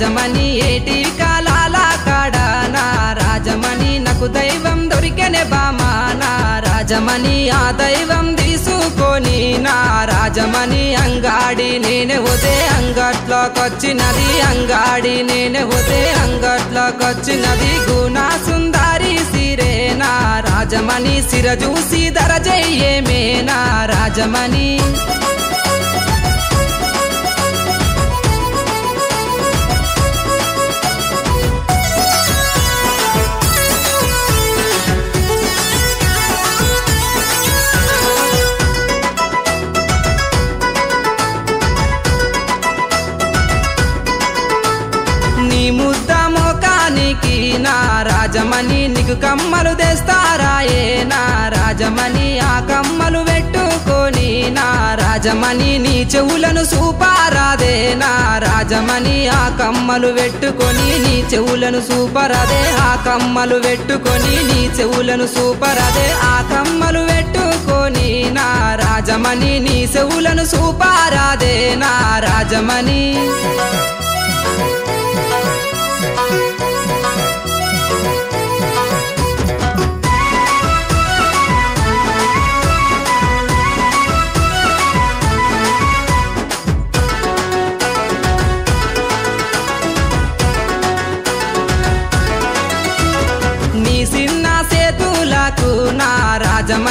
రాజమణి ఏటి కాలాల కాడానా? రాజమణి నాకు దైవం దొరికెనే బామా నా రాజమణి ఆ దైవం తీసుకొని నా రాజమణి అంగాడి నేనే ఒదే అంగట్లోకొచ్చినది. అంగాడి నేనే ఒదే అంగట్లోకొచ్చినది. గుణ సుందారి సిరేనా? రాజమణి సిర చూసి ధర చెయ్యేమే రాజమణి రాజమణి నీకు కమ్మలు తెస్తారాయే నా రాజమణి ఆ కమ్మలు పెట్టుకొని నా రాజమణి నీ చెవులను సూపారాదే నా రాజమణి ఆ కమ్మలు పెట్టుకొని నీ చెవులను సూపరదే ఆ కమ్మలు పెట్టుకొని నీ చెవులను సూపరదే ఆ కమ్మలు పెట్టుకొని నా రాజమణి నీ చెవులను సూపారాదే నా రాజమణి.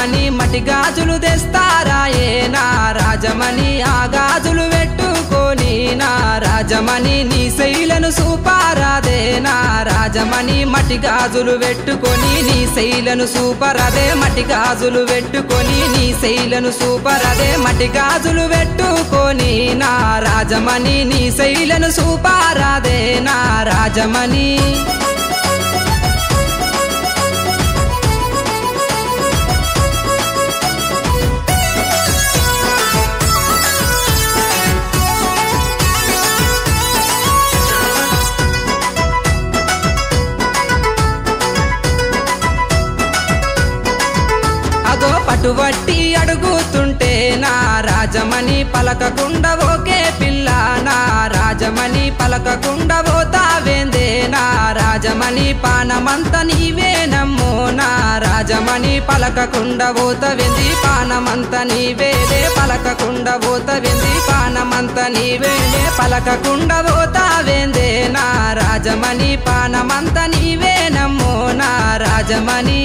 రాజమణి మటి గాజులు తెస్తారాయే నా రాజమణి ఆ గాజులు పెట్టుకొని నా రాజమణి నీ శైలను సూపారాదేనా రాజమణి మటి గాజులు పెట్టుకొని నీ శైలను సూపరదే మటి గాజులు పెట్టుకొని నీ శైలను సూపరదే మటి గాజులు పెట్టుకొని నా రాజమణి నీ శైలను సూపారాదేనా రాజమణి. అగో పటువట్టి అడుగుతుంటే నా రాజమణి పలకకుండా ఓకే పిల్ల నా రాజమణి పలకకుండా పోతావేందే? నా రాజమణి పానమంత నీవేనమ్మో నా రాజమణి పలకకుండా పోతవేంది? పానమంత నీవేలే పలకకుండా పోతవేంది? పానమంత నీవేలే పలకకుండా పోతావేందే? నా రాజమణి పానమంత నీవేనమ్మో నా రాజమణి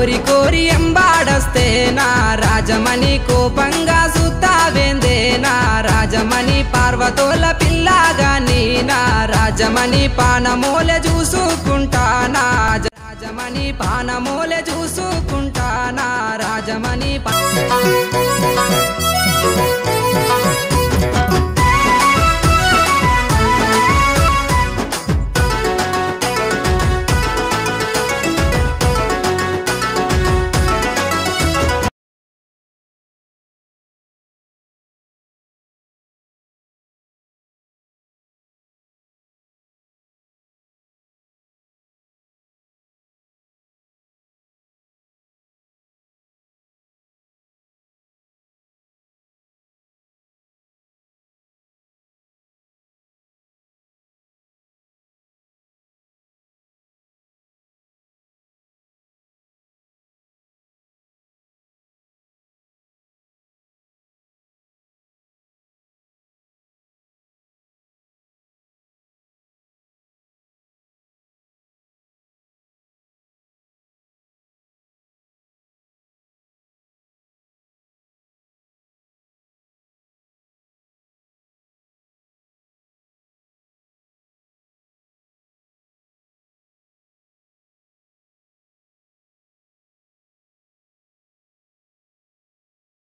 కోరి కోరి ఎంబాడస్తేనా రాజమణి కోపంగా సుత్తావేందేనా రాజమణి పార్వతోల పిల్లగా నీనా? రాజమణి పానమూల చూసుకుంటానా రాజమణి పానమూల చూసుకుంటా.